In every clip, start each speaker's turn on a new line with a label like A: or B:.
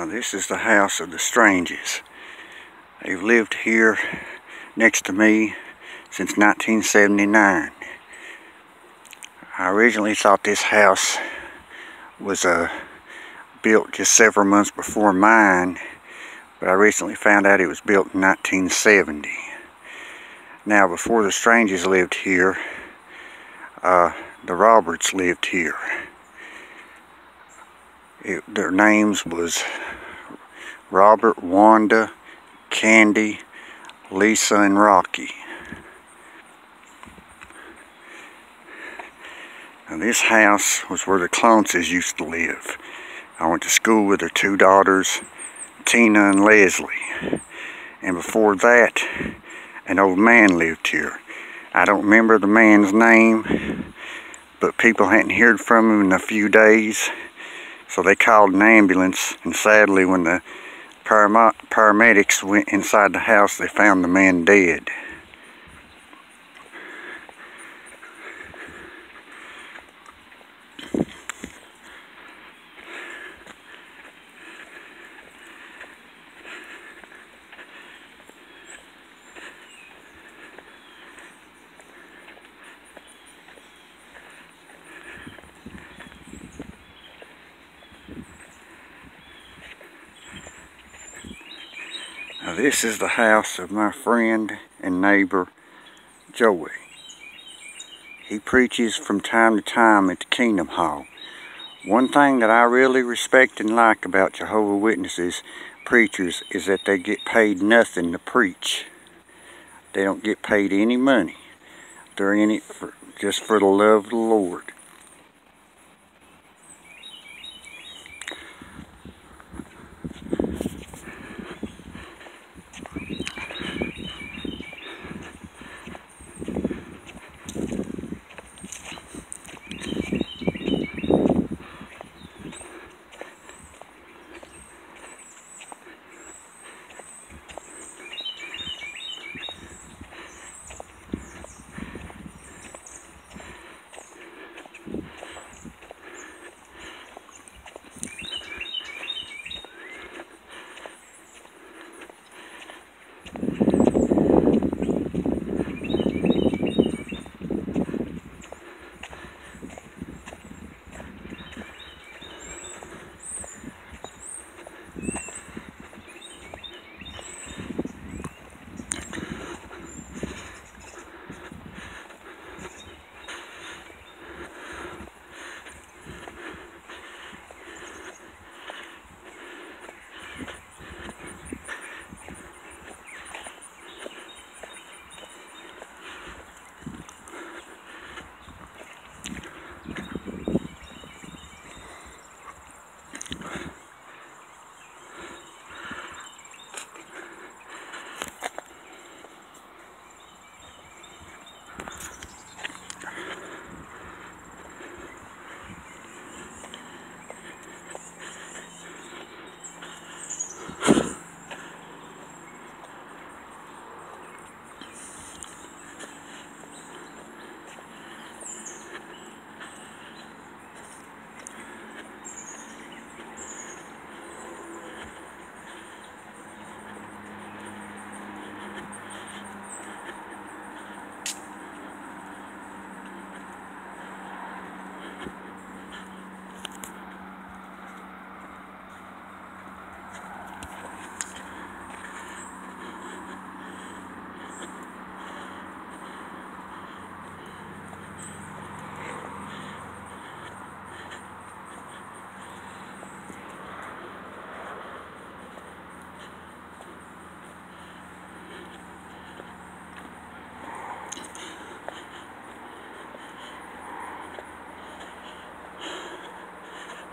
A: Now this is the house of the Stranges. They've lived here next to me since 1979. I originally thought this house was uh, built just several months before mine, but I recently found out it was built in 1970. Now, before the Stranges lived here, uh, the Roberts lived here. It, their names was Robert, Wanda, Candy, Lisa, and Rocky. Now this house was where the Clonces used to live. I went to school with their two daughters, Tina and Leslie. And before that, an old man lived here. I don't remember the man's name, but people hadn't heard from him in a few days. So they called an ambulance, and sadly when the paramedics went inside the house, they found the man dead. Now this is the house of my friend and neighbor, Joey. He preaches from time to time at the Kingdom Hall. One thing that I really respect and like about Jehovah Witnesses preachers is that they get paid nothing to preach. They don't get paid any money. They're in it for, just for the love of the Lord.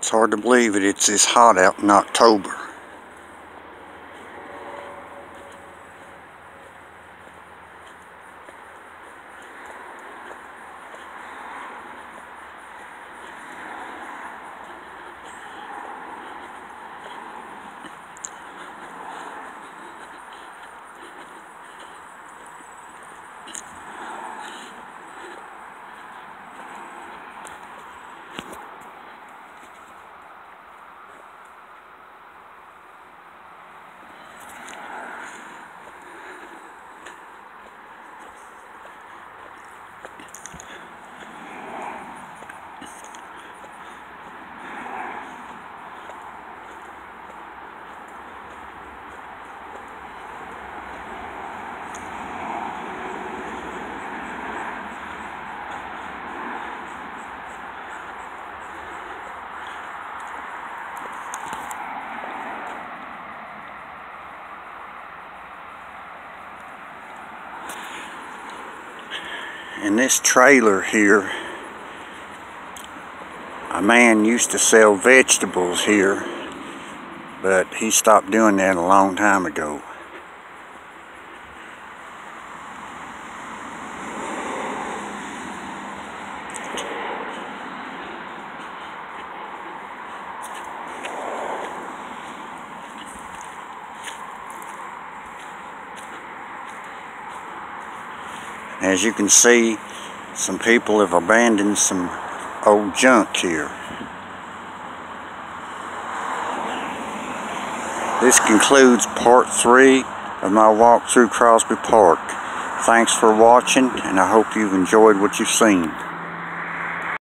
A: It's hard to believe it, it's this hot out in October. In this trailer here, a man used to sell vegetables here, but he stopped doing that a long time ago. As you can see, some people have abandoned some old junk here. This concludes part three of my walk through Crosby Park. Thanks for watching and I hope you've enjoyed what you've seen.